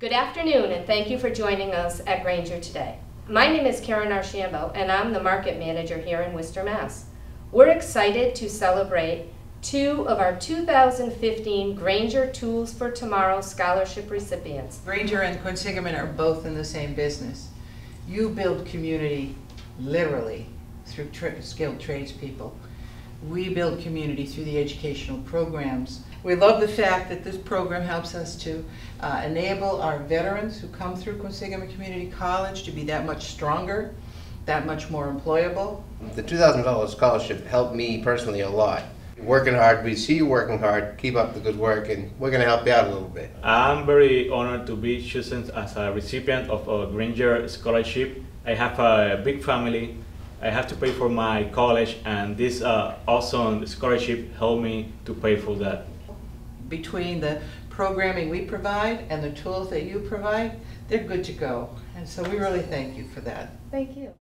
Good afternoon, and thank you for joining us at Grainger today. My name is Karen Archambault, and I'm the market manager here in Worcester, Mass. We're excited to celebrate two of our 2015 Grainger Tools for Tomorrow scholarship recipients. Grainger and Quinsigamond are both in the same business. You build community literally through tra- skilled tradespeople. We build community through the educational programs. We love the fact that this program helps us to uh, enable our veterans who come through Quinsigamond Community College to be that much stronger, that much more employable. The $2,000 scholarship helped me personally a lot. Working hard, we see you working hard, keep up the good work, and we're going to help you out a little bit. I'm very honored to be chosen as a recipient of a Grainger Scholarship. I have a big family. I have to pay for my college, and this uh, awesome scholarship helped me to pay for that. Between the programming we provide and the tools that you provide, they're good to go. And so we really thank you for that. Thank you.